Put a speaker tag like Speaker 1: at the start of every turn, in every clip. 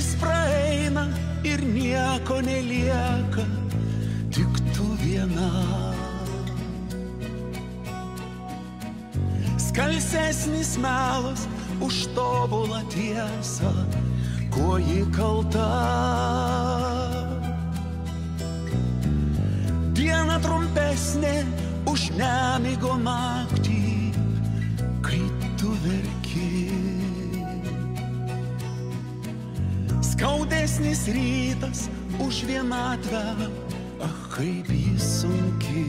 Speaker 1: diena ir nieko nelieka, tik tu viena. Skalsesnis melas už tobulą tiesą, kuo ji kalta. Diena trumpesnė už nemigo naktį, Skaudesnis rytas už vienatvę, ah kaip jis sunki.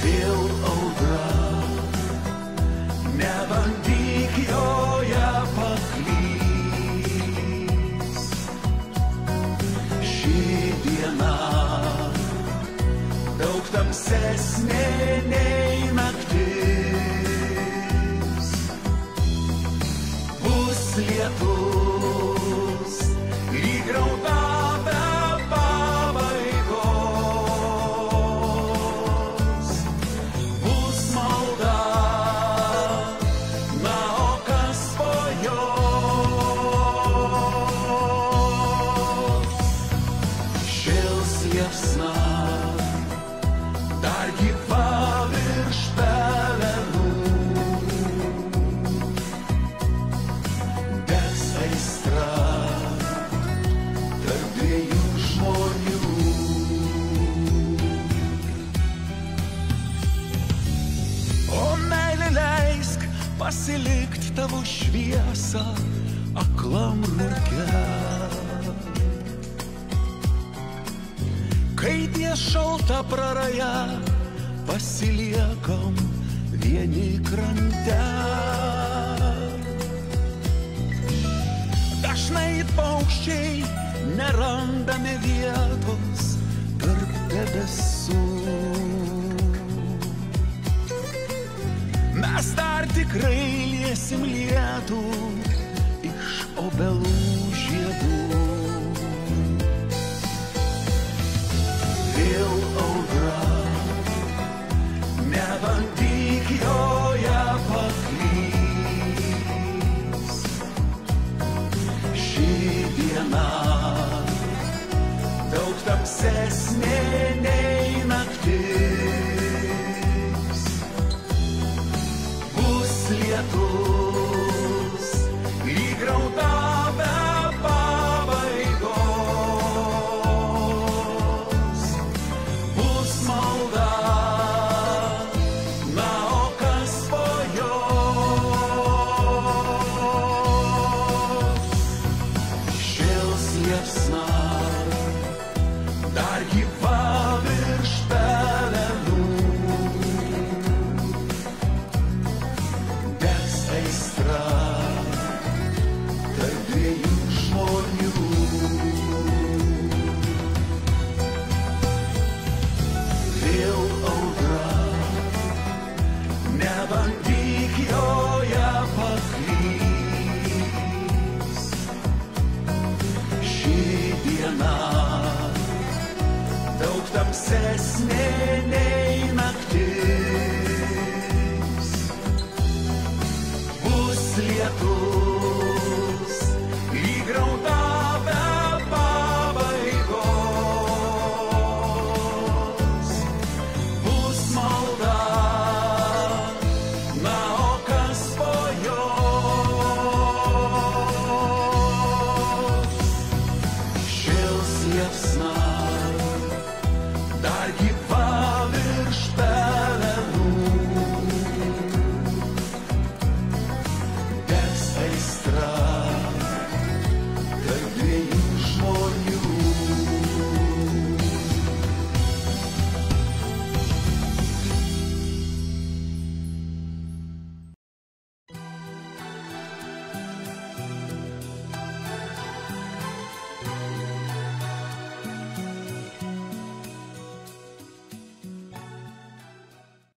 Speaker 1: Vėl audra, nebandyk joje paklys. Ši diena daug tamsesnė nei naktis. Bus lietus, leisk pasilikti tavo šviesą aklam rūke. Kai ties šalta praraja pasiliekam vieni krante. Dažnai paukščiai nerandame vietos tarp debesų. Dar tikrai liesim lietų iš obelų Are you tamsesnė nei naktis. Bus lietus,